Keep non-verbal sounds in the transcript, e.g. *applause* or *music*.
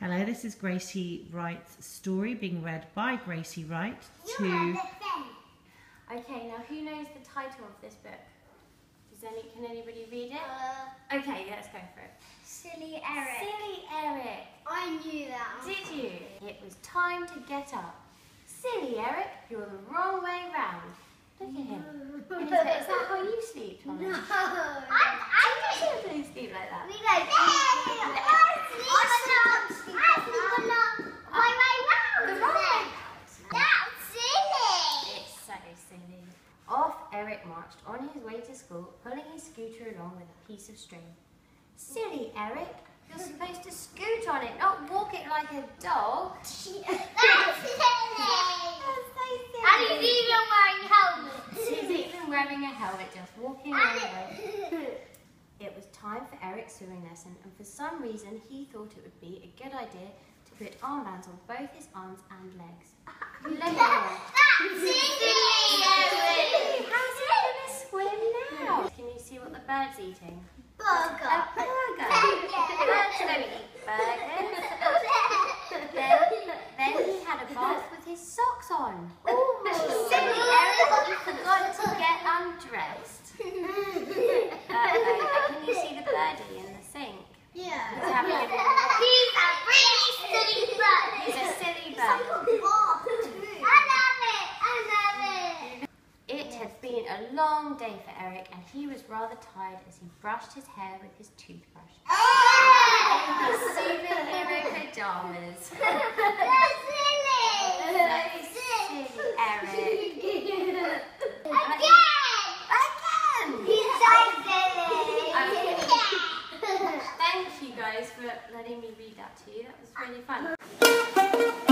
is Gracie Wright's story being read by Gracie Wright to. Okay, now who knows the title of this book? Does any, can anybody read it? Uh, Okay, let's go for it. silly Eric. Silly Eric, I knew that. did you? It was time to get up. Silly Eric, you're the wrong way round. Look at him. Is that, is that how you sleep, *laughs* Thomas? No. I, I don't sleep like that. We go. I sleep along. My way The round. wrong way That's silly. It's so silly. Off Eric marched on his way to school, pulling his scooter along with a piece of string. Silly Eric, you're supposed to scoot on it, not walk it like a dog. *laughs* That's silly. And he's even wearing helmets. *laughs* He's even wearing a helmet, just walking along the road. It was time for Eric's swimming lesson, and for some reason he thought it would be a good idea to put armbands on both his arms and legs. *laughs* Look at him. That's silly, Eric. How's he gonna swim now? Can you see what the bird's eating? A Burger. burger. Birds don't eat burgers. *laughs* Then, then he had a bath with his socks on. Silly Eric, you forgot to get undressed. Uh-oh. Can you see the birdie in the sink? He's Yeah. having a bit of a He's a really silly bird. He's a silly bird. I love it. I love it. It had been a long day for Eric and he was rather tired as he brushed his hair with his toothbrush. His superhero pajamas. That's silly. *laughs* Silly Eric. Again. Again! He's so silly. Thank you guys for letting me read that to you. That was really fun.